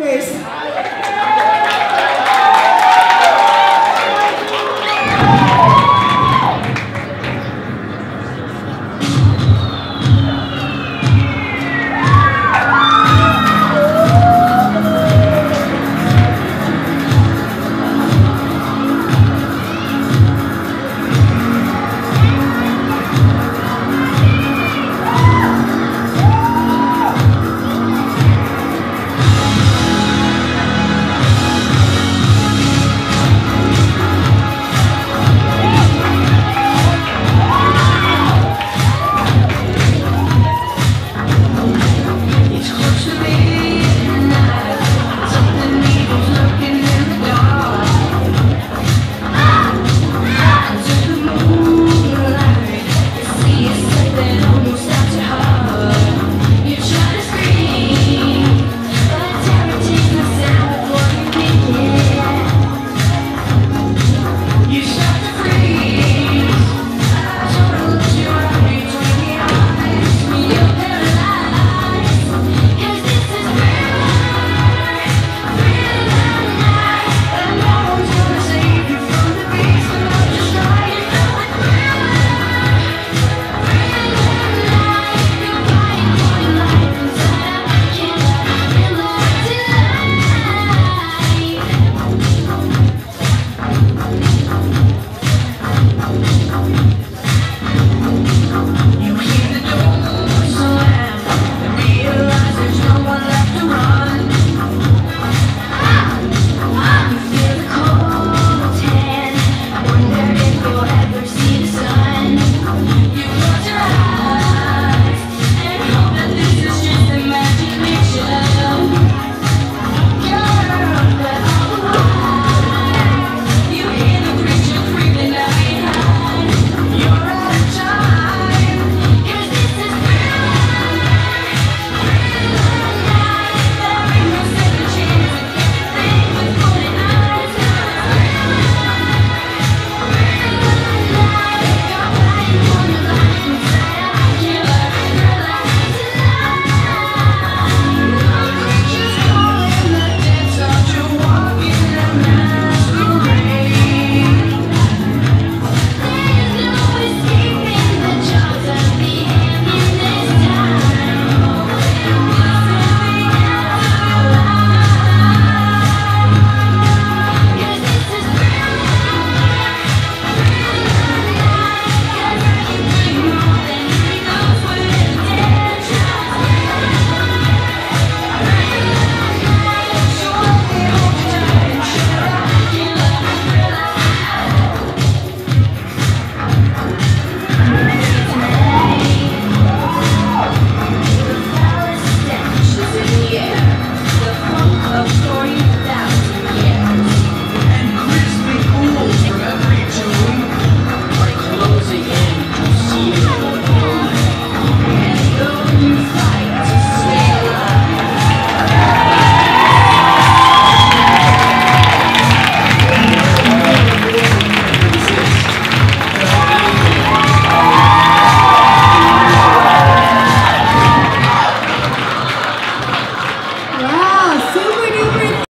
face.